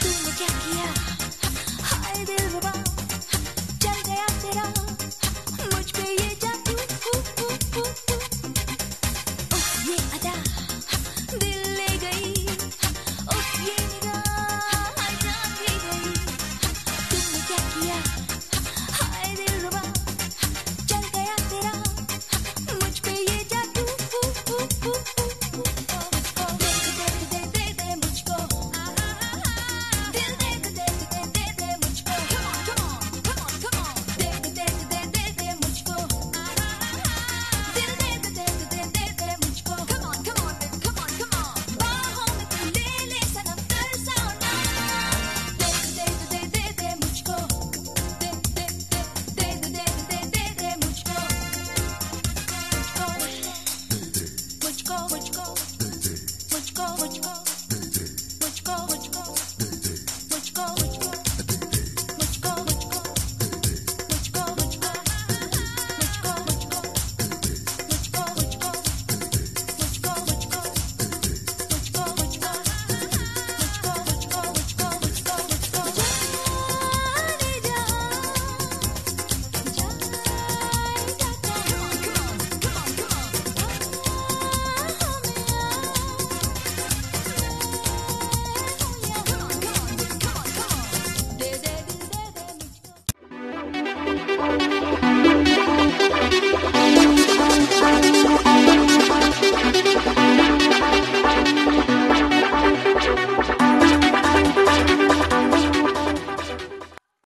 Tunggu kaki ya.